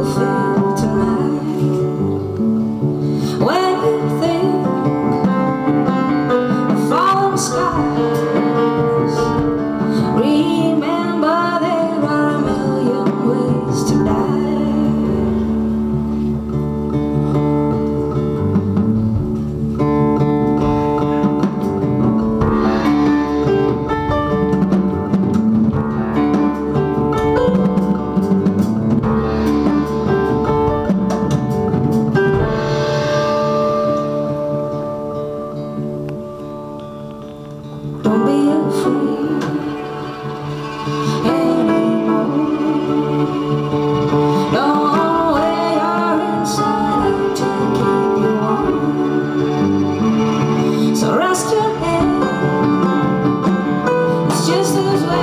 as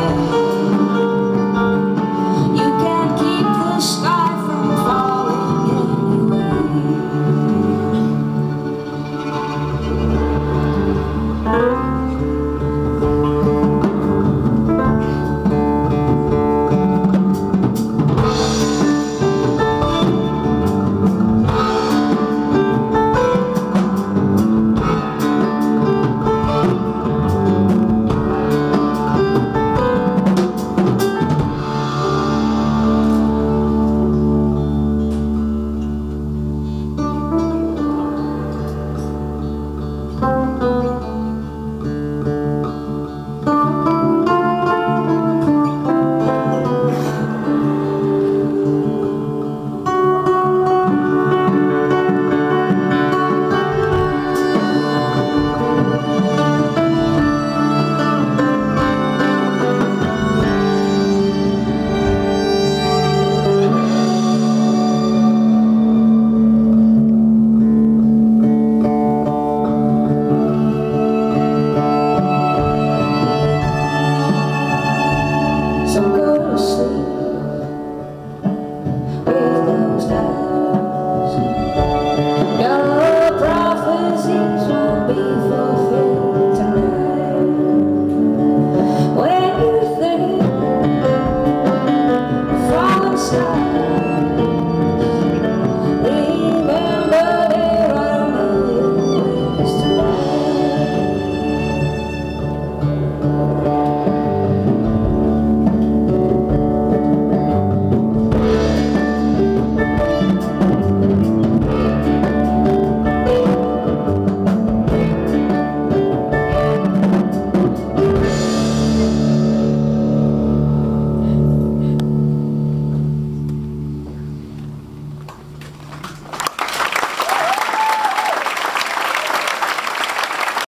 Oh. go.